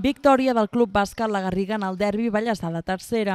Victòria del Club Bàsquet La Garriga en el derbi Vallèsà de tercera.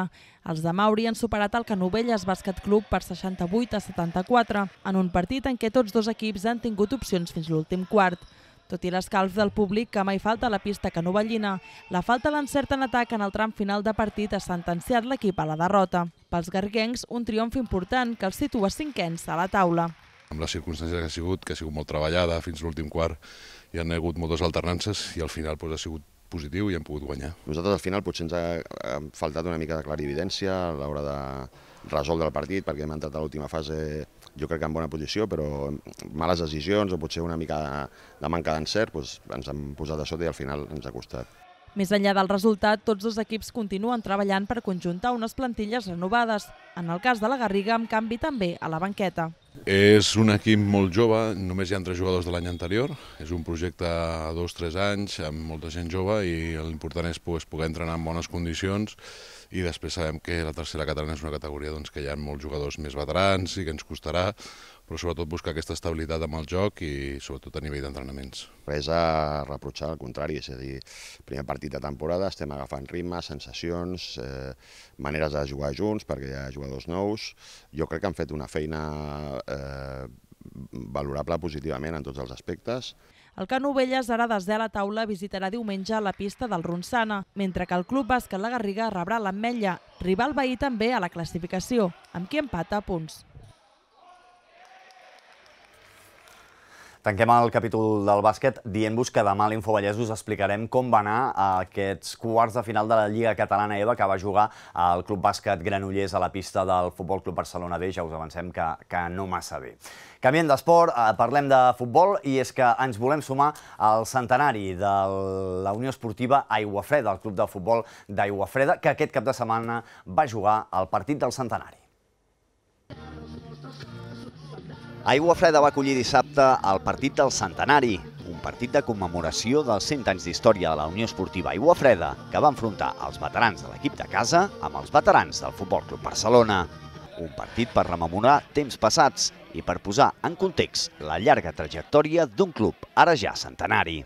Els de Mauri han superat el Canovelles Bàsquet Club per 68 a 74, en un partit en què tots dos equips han tingut opcions fins l'últim quart. Tot i l'escalf del públic que mai falta a la pista canovellina, la falta d'encert en atac en el tram final de partit ha sentenciat l'equip a la derrota. Pels garguencs, un triomf important que els situa cinquens a la taula. Amb les circumstàncies que ha sigut, que ha sigut molt treballada fins l'últim quart, hi han hagut moltes alternances i al final doncs, ha sigut positiu i hem pogut guanyar. Nosaltres al final potser ens ha, ha faltat una mica de clarividència a l'hora de resoldre el partit perquè hem entrat a l'última fase jo crec que en bona posició, però males decisions o potser una mica de manca d'encert doncs ens han posat a sota i al final ens ha costat. Més enllà del resultat, tots dos equips continuen treballant per conjuntar unes plantilles renovades. En el cas de la Garriga, amb canvi també a la banqueta. És un equip molt jove, només hi ha tres jugadors de l'any anterior. És un projecte a dos o tres anys, amb molta gent jove, i l'important és pues, poder entrenar en bones condicions i després sabem que la tercera catalana és una categoria doncs, que hi ha molts jugadors més veterans i que ens costarà, però sobretot buscar aquesta estabilitat amb el joc i sobretot a nivell d'entrenaments. Res a reprotxar, al contrari, és a dir, primer partit de temporada, estem agafant ritmes, sensacions, eh, maneres de jugar junts perquè hi ha jugadors nous. Jo crec que han fet una feina eh, valorable positivament en tots els aspectes. El Canovelles, ara desde a la taula, visitarà diumenge la pista del Ronçana, mentre que el Club Bàsquet La Garriga rebrà l'Ametlla, rival veí també a la classificació, amb qui empata punts. Tanquem el capítol del bàsquet dient-vos que demà a l'Infovallès us explicarem com va anar aquests quarts de final de la Lliga Catalana EVA que va jugar al Club Bàsquet Granollers a la pista del Futbol Club Barcelona B. Ja us avancem que, que no massa bé. Canviem d'esport, eh, parlem de futbol i és que ens volem sumar al centenari de la Unió Esportiva Aigua Freda, el club de futbol d'Aigua Freda, que aquest cap de setmana va jugar al partit del centenari. Aigua Freda va acollir dissabte el partit del centenari, un partit de commemoració dels 100 anys d'història de la Unió Esportiva Aigua Freda, que va enfrontar els veterans de l'equip de casa amb els veterans del Futbol Club Barcelona. Un partit per rememorar temps passats i per posar en context la llarga trajectòria d'un club ara ja centenari.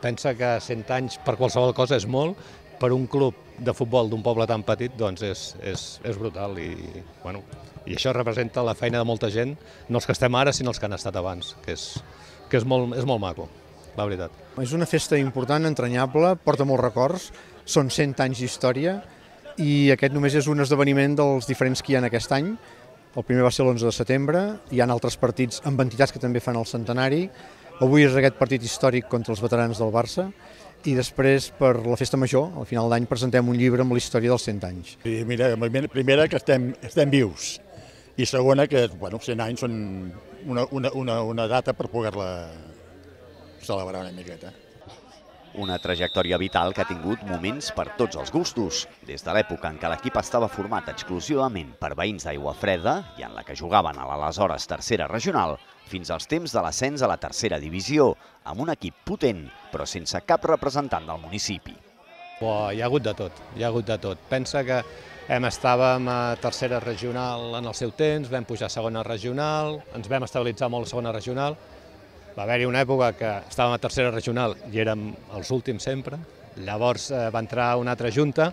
Pensa que 100 anys per qualsevol cosa és molt, per un club de futbol d'un poble tan petit doncs és, és, és brutal i bueno, i això representa la feina de molta gent, no els que estem ara, sinó els que han estat abans, que és, que és, molt, és molt maco, la veritat. És una festa important, entranyable, porta molts records, són 100 anys d'història i aquest només és un esdeveniment dels diferents que hi ha aquest any. El primer va ser l'11 de setembre, hi ha altres partits amb entitats que també fan el centenari. Avui és aquest partit històric contra els veterans del Barça i després per la festa major, al final d'any, presentem un llibre amb la història dels 100 anys. I mira, primera que estem, estem vius, i segona que bueno, 100 anys són una, una, una, una data per poder-la celebrar una miqueta. Una trajectòria vital que ha tingut moments per tots els gustos, des de l'època en què l'equip estava format exclusivament per veïns d'aigua freda i en la que jugaven a l'aleshores tercera regional, fins als temps de l'ascens a la tercera divisió, amb un equip potent, però sense cap representant del municipi. Hi ha hagut de tot, hi ha hagut de tot. Pensa que hem estàvem a tercera regional en el seu temps, vam pujar a segona regional, ens vam estabilitzar molt a segona regional, va haver-hi una època que estàvem a tercera regional i érem els últims sempre, llavors eh, va entrar una altra junta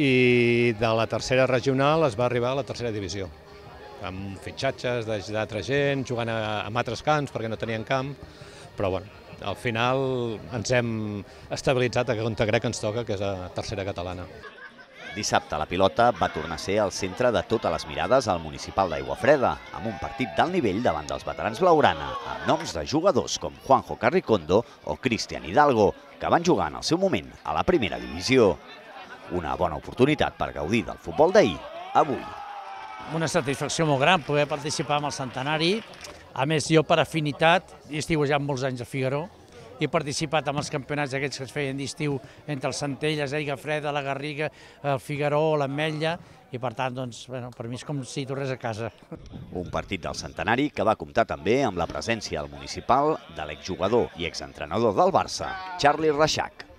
i de la tercera regional es va arribar a la tercera divisió, amb fitxatges d'altra gent, jugant a, a altres camps perquè no tenien camp, però bueno, al final ens hem estabilitzat a Conte Grec ens toca, que és a tercera catalana. Dissabte la pilota va tornar a ser el centre de totes les mirades al municipal d'Aigua Freda, amb un partit d'alt nivell davant dels veterans blaugrana, amb noms de jugadors com Juanjo Carricondo o Cristian Hidalgo, que van jugar en el seu moment a la primera divisió. Una bona oportunitat per gaudir del futbol d'ahir, avui. Una satisfacció molt gran poder participar amb el centenari, a més, jo per afinitat, i estiu ja molts anys a Figaró, he participat en els campionats aquests que es feien d'estiu entre el Centelles, Eiga Freda, la Garriga, el Figaró, l'Ametlla, i per tant, doncs, bueno, per mi és com si tornés a casa. Un partit del centenari que va comptar també amb la presència al municipal de l'exjugador i exentrenador del Barça, Charlie Reixac.